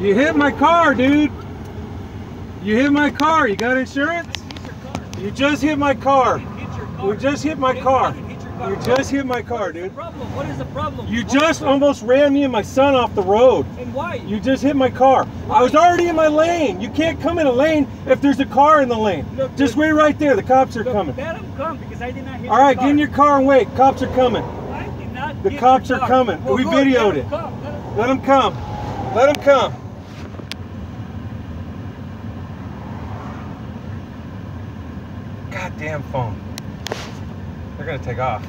You hit my car, dude. You hit my car. You got insurance? You just hit my car. You just hit my car. You just hit my car, dude. problem? What is the problem? You just almost ran me and my son off the road. And why? You just hit my car. I was already in my lane. You can't come in a lane if there's a car in the lane. Look, Just wait right there. The cops are coming. Let him come because I did not hit All right, get in your car and wait. Cops are coming. I did not The cops are coming. We videoed it. him come. Let him- Let them come. Let them come. Goddamn phone. They're gonna take off.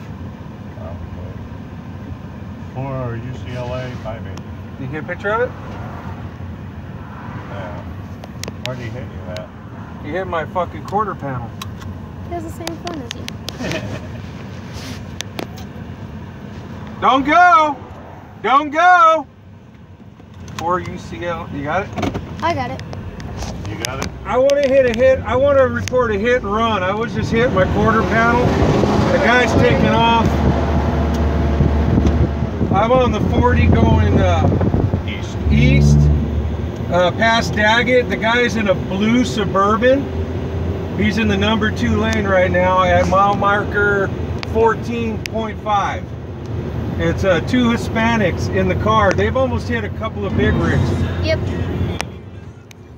For UCLA 580. You get a picture of it? Yeah. Where'd he hit you at? You hit my fucking quarter panel. He has the same phone as you. Don't go! Don't go! For UCL. You got it? I got it. You got it? I want to hit a hit. I want to report a hit and run. I was just hit my quarter panel. The guy's taking off. I'm on the 40 going uh, East. east, uh, past Daggett. The guy's in a blue Suburban. He's in the number two lane right now at mile marker 14.5. It's uh, two Hispanics in the car. They've almost hit a couple of big rigs. Yep.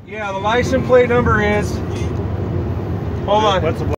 Yeah, the license plate number is. Hold on.